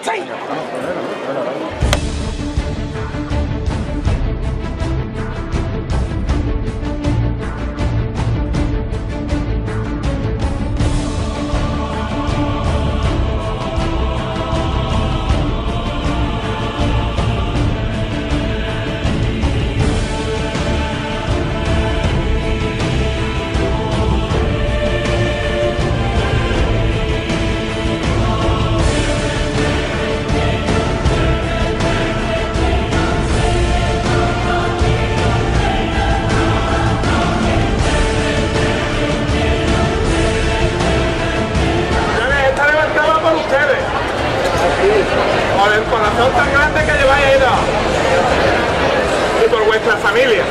hasta ahí. Por el corazón tan grande que lleváis ahí. Y por vuestra familia.